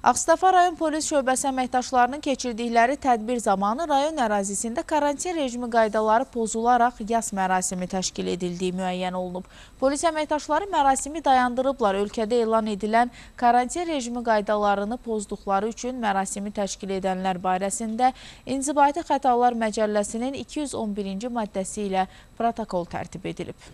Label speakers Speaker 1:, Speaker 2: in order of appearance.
Speaker 1: Ağstafa rayon polis şöbəsi əməkdaşlarının keçirdikləri tədbir zamanı rayon ərazisində karantin rejimi qaydaları pozularaq yas mərasimi təşkil edildiyi müəyyən olunub. Polis əməkdaşları mərasimi dayandırıblar. Ölkədə elan edilən karantin rejimi qaydalarını pozduqları üçün mərasimi təşkil edənlər barəsində İnzibati Xətalar Məcəlləsinin 211-ci maddəsi ilə protokol tərtib edilib.